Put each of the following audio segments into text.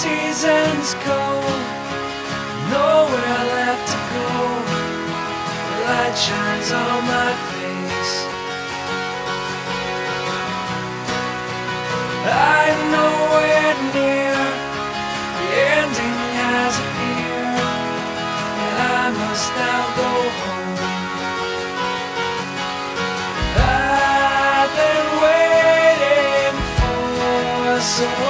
seasons go, nowhere left to go. The light shines on my face. I'm nowhere near, the ending has appeared, and I must now go home. I've been waiting for so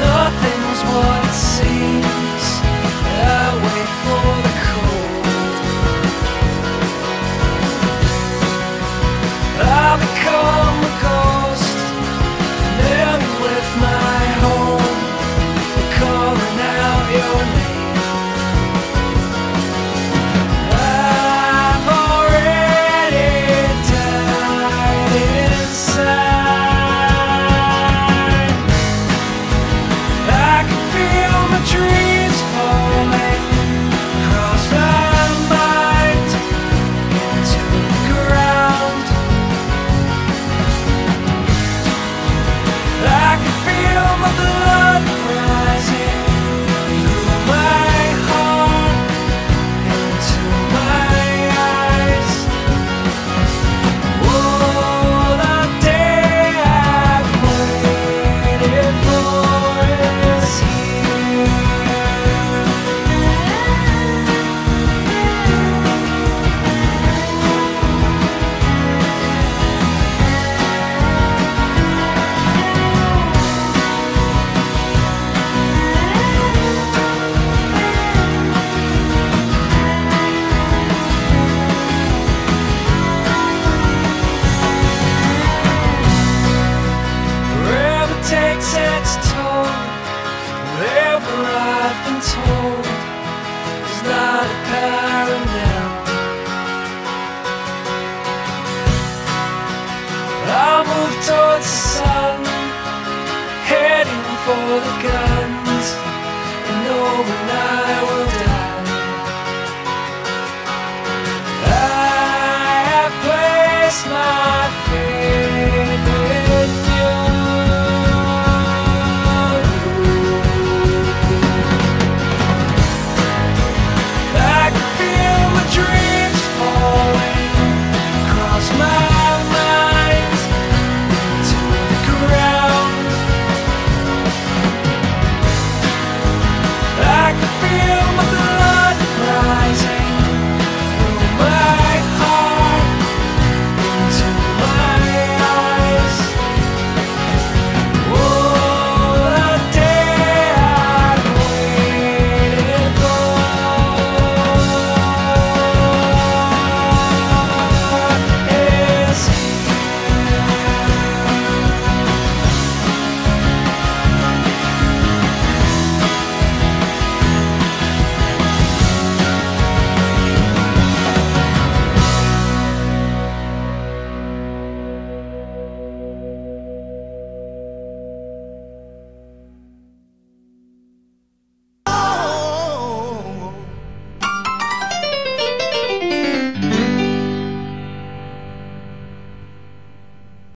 nothing's what it seems.